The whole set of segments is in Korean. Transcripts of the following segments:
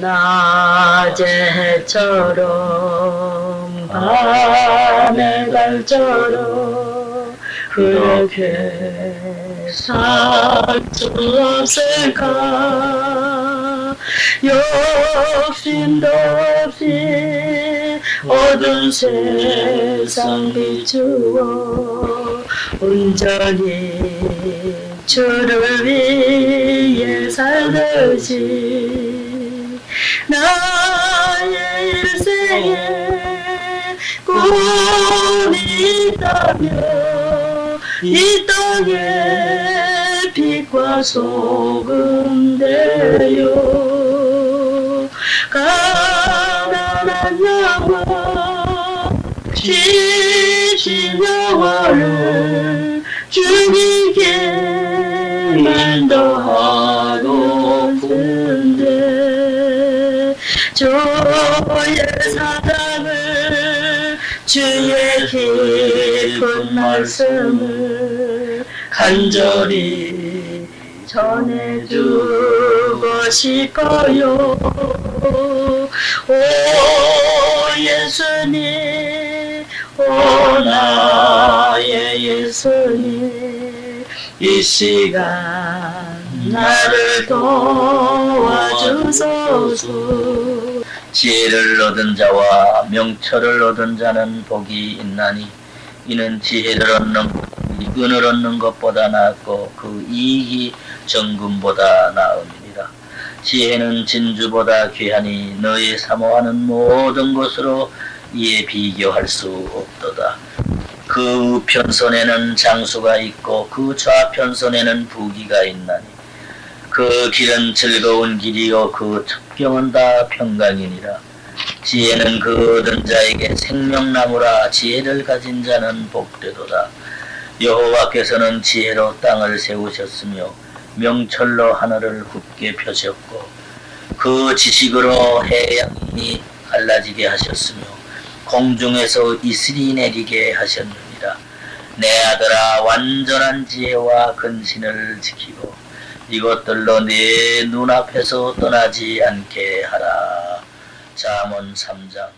낮의 해처럼 밤의 달처럼 그렇게 살수 없을까? 욕심도 없이 어두운 세상 비추어 온전히 주를 위해 살듯이 나의 일생에 꿈이 있다면 이 땅에 빛과 소금 되요. 가난한 영혼 지친 영혼을 주의 깊은 말씀을 간절히 전해주고 싶어요. 오 예수님 오 나의 예수님 이 시간 나를 도와주소서 지혜를 얻은 자와 명철을 얻은 자는 복이 있나니 이는 지혜를 얻는 것이 은을 얻는 것보다 낫고 그 이익이 정금보다 나음이니라. 지혜는 진주보다 귀하니 너희 사모하는 모든 것으로 이에 비교할 수 없도다. 그 우편선에는 장수가 있고 그 좌편선에는 부기가 있나니 그 길은 즐거운 길이요 그 첩경은 다 평강이니라. 지혜는 그 얻은 자에게 생명나무라. 지혜를 가진 자는 복되도다. 여호와께서는 지혜로 땅을 세우셨으며 명철로 하늘을 굳게 펴셨고 그 지식으로 해양이 갈라지게 하셨으며 공중에서 이슬이 내리게 하셨느니라. 내 아들아 완전한 지혜와 근신을 지키고 이것들로 네 눈앞에서 떠나지 않게 하라. 잠언 3장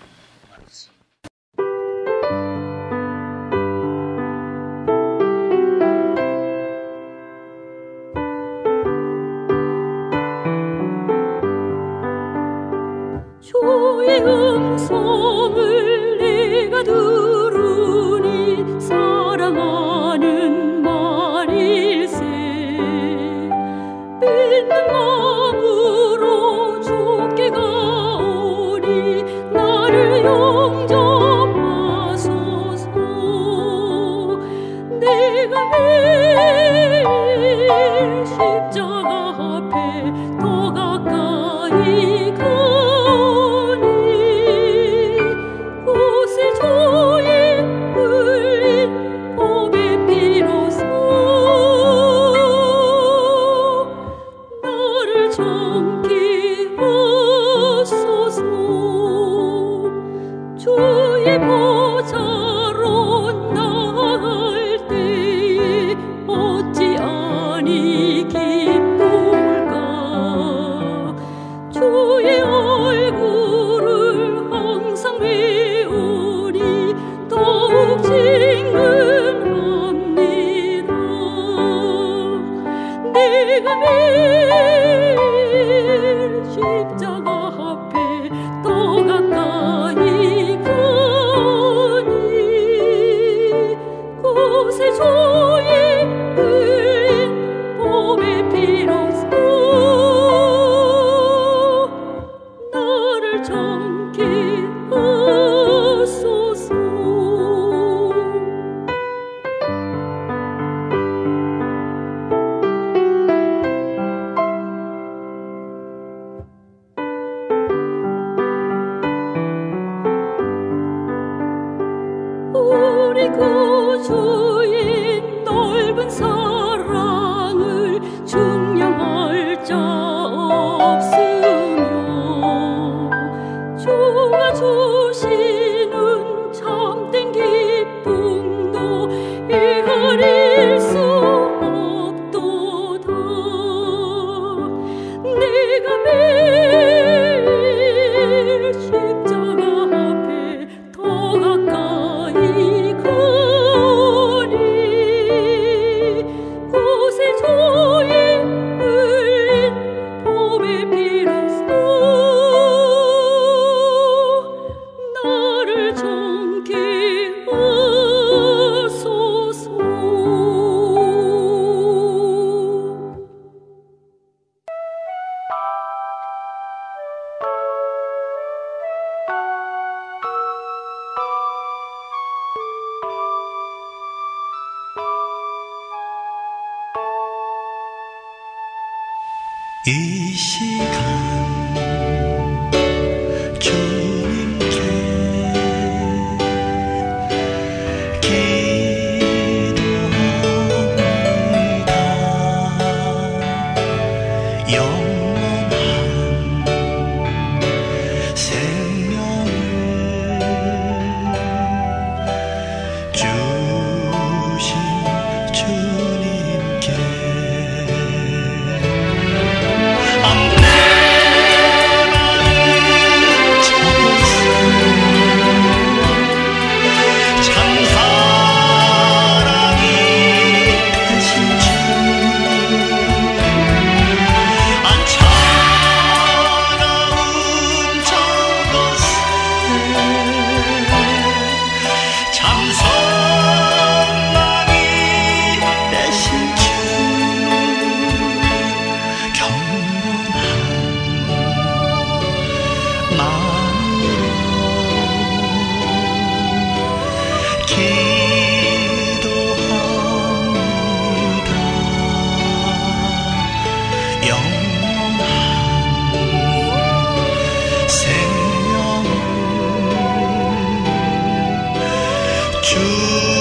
Choose.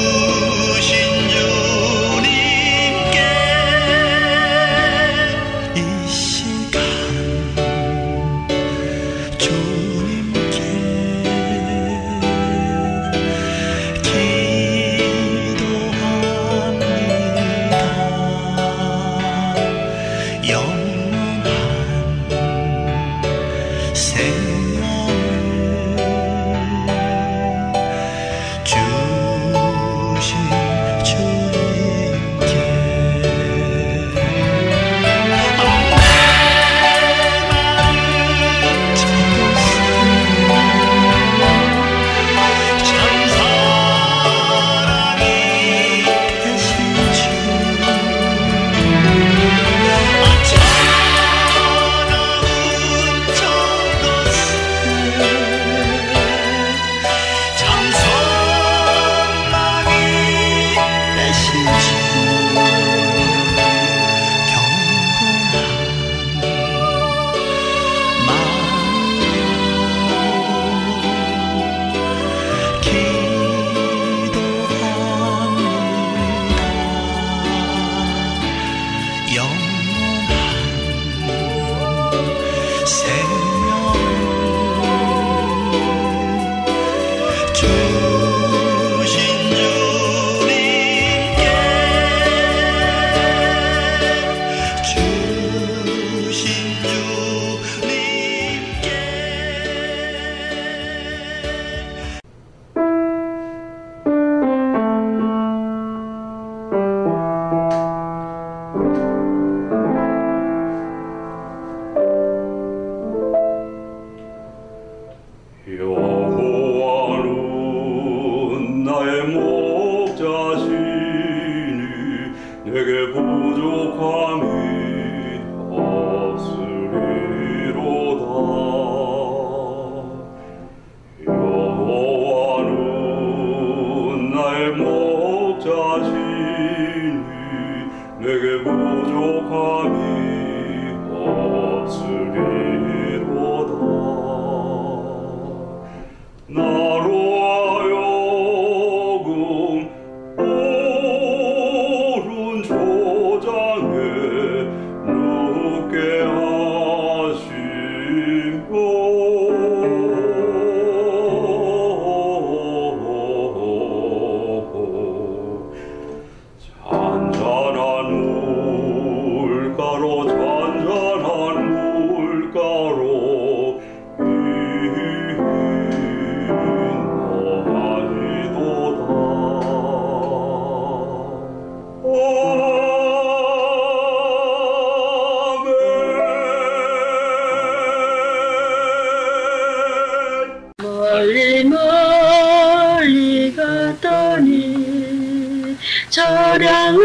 갔더니 차량을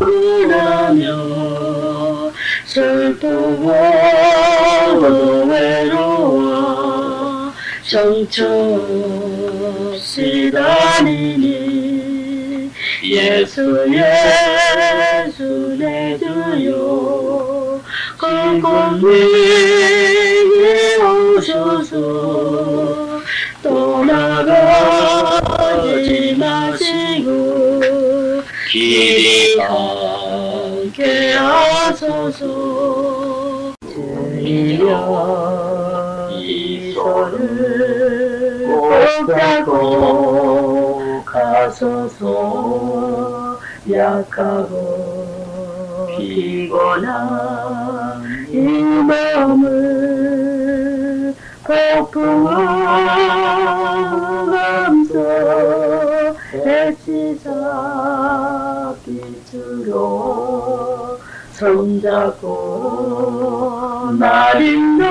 우울하며 슬퍼워 외로워 정처 없이 다니니 예수 예수 내 주요 건강히 그 오소서. 길이 함께 하소서. 우리여 이 손을 꽂자고 가소서. 약하고 피곤한 이 마음을 고통과 감사 해치자. 주로 성자고 날 인도하소서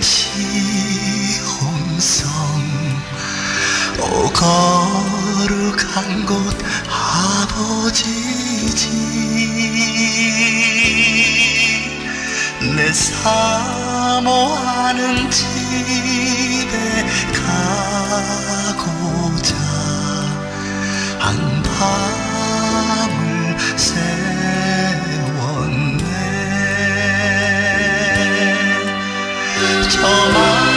시홈성. 오 어, 거룩한 곳 아버지 집내 사모하는 집에 가고자 한 밤을 새 车马